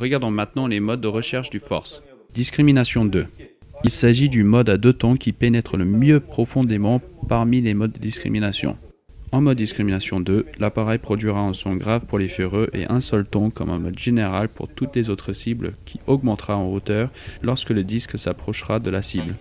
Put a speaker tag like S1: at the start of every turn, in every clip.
S1: Regardons maintenant les modes de recherche du force. Discrimination 2. Il s'agit du mode à deux tons qui pénètre le mieux profondément parmi les modes de discrimination. En mode discrimination 2, l'appareil produira un son grave pour les ferreux et un seul ton comme un mode général pour toutes les autres cibles qui augmentera en hauteur lorsque le disque s'approchera de la cible.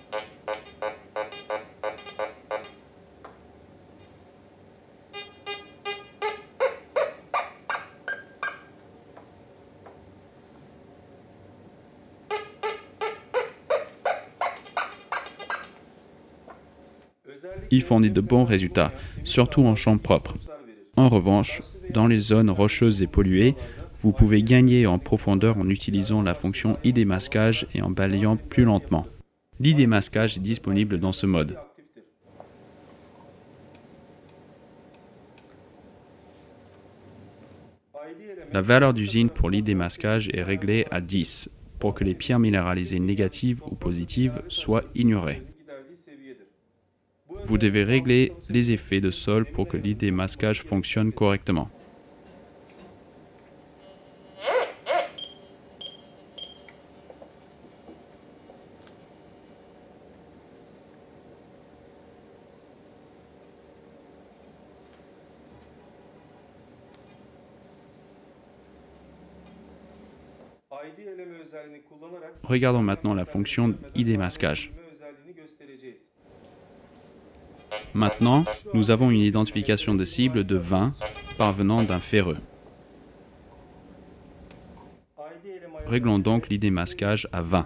S1: Il fournit de bons résultats, surtout en champ propre. En revanche, dans les zones rocheuses et polluées, vous pouvez gagner en profondeur en utilisant la fonction ID-masquage et en balayant plus lentement. L'ID-masquage est disponible dans ce mode. La valeur d'usine pour l'ID-masquage est réglée à 10 pour que les pierres minéralisées négatives ou positives soient ignorées. Vous devez régler les effets de sol pour que l'idée fonctionne correctement. Regardons maintenant la fonction ID masquage. Maintenant, nous avons une identification de cible de 20 parvenant d'un ferreux. Réglons donc l'idée masquage à 20.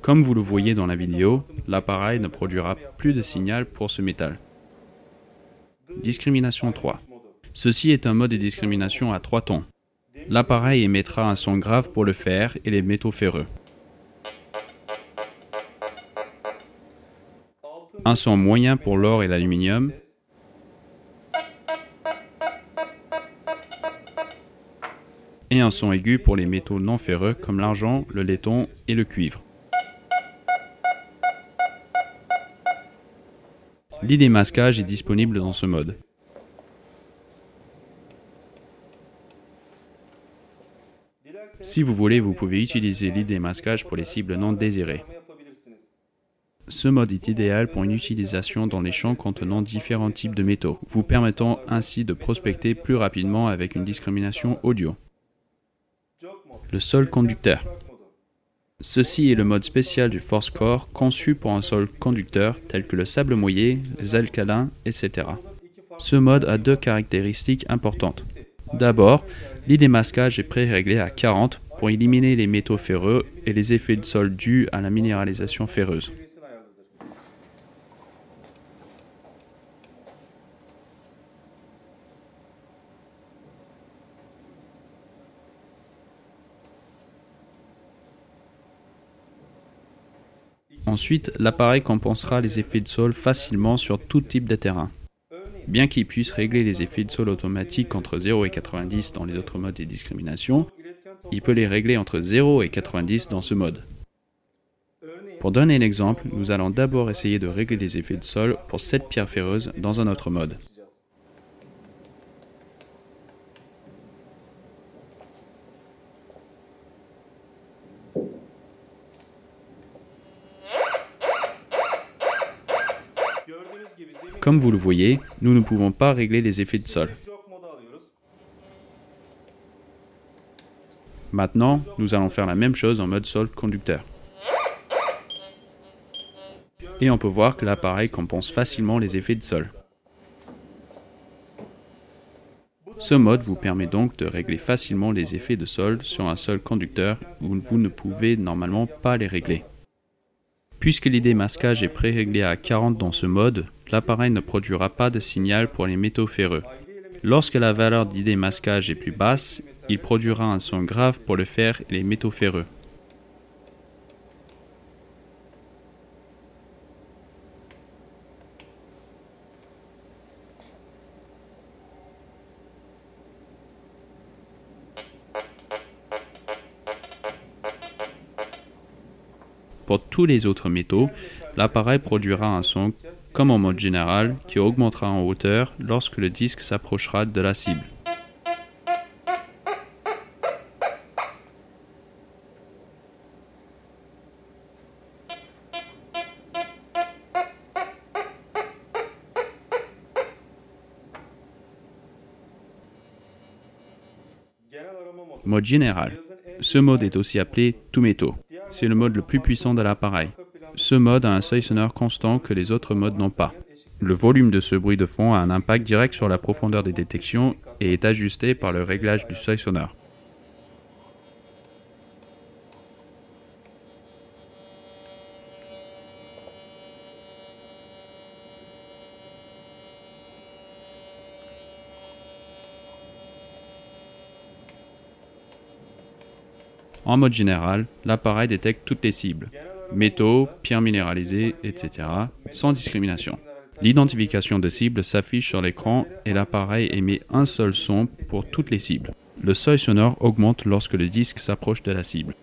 S1: Comme vous le voyez dans la vidéo, l'appareil ne produira plus de signal pour ce métal. Discrimination 3. Ceci est un mode de discrimination à 3 tons. L'appareil émettra un son grave pour le fer et les métaux ferreux. Un son moyen pour l'or et l'aluminium. Et un son aigu pour les métaux non ferreux comme l'argent, le laiton et le cuivre. L'idée masquage est disponible dans ce mode. Si vous voulez, vous pouvez utiliser l'idée masquage pour les cibles non désirées. Ce mode est idéal pour une utilisation dans les champs contenant différents types de métaux, vous permettant ainsi de prospecter plus rapidement avec une discrimination audio. Le sol conducteur. Ceci est le mode spécial du Force Core conçu pour un sol conducteur tel que le sable mouillé, les alcalins, etc. Ce mode a deux caractéristiques importantes. D'abord, l'idémasquage est pré-réglé à 40 pour éliminer les métaux ferreux et les effets de sol dus à la minéralisation ferreuse. Ensuite, l'appareil compensera les effets de sol facilement sur tout type de terrain. Bien qu'il puisse régler les effets de sol automatiques entre 0 et 90 dans les autres modes de discrimination, il peut les régler entre 0 et 90 dans ce mode. Pour donner un exemple, nous allons d'abord essayer de régler les effets de sol pour cette pierre ferreuse dans un autre mode. Comme vous le voyez, nous ne pouvons pas régler les effets de sol. Maintenant, nous allons faire la même chose en mode sol conducteur. Et on peut voir que l'appareil compense facilement les effets de sol. Ce mode vous permet donc de régler facilement les effets de sol sur un sol conducteur où vous ne pouvez normalement pas les régler. Puisque l'idée masquage est pré-réglée à 40 dans ce mode, l'appareil ne produira pas de signal pour les métaux ferreux. Lorsque la valeur d'idée masquage est plus basse, il produira un son grave pour le fer et les métaux ferreux. Pour tous les autres métaux, l'appareil produira un son comme en mode général, qui augmentera en hauteur lorsque le disque s'approchera de la cible. Mode général. Ce mode est aussi appelé métaux. C'est le mode le plus puissant de l'appareil. Ce mode a un seuil sonore constant que les autres modes n'ont pas. Le volume de ce bruit de fond a un impact direct sur la profondeur des détections et est ajusté par le réglage du seuil sonore. En mode général, l'appareil détecte toutes les cibles, métaux, pierres minéralisées, etc., sans discrimination. L'identification de cible s'affiche sur l'écran et l'appareil émet un seul son pour toutes les cibles. Le seuil sonore augmente lorsque le disque s'approche de la cible.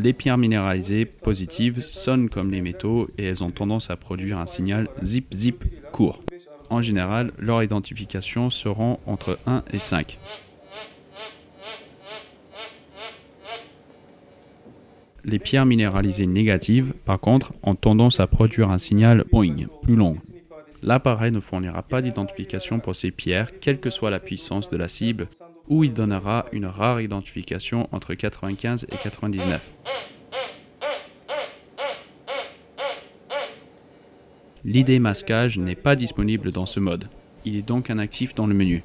S1: Les pierres minéralisées positives sonnent comme les métaux et elles ont tendance à produire un signal zip-zip court. En général, leur identification se entre 1 et 5. Les pierres minéralisées négatives, par contre, ont tendance à produire un signal boing plus long. L'appareil ne fournira pas d'identification pour ces pierres, quelle que soit la puissance de la cible, ou il donnera une rare identification entre 95 et 99. L'ID masquage n'est pas disponible dans ce mode. Il est donc inactif dans le menu.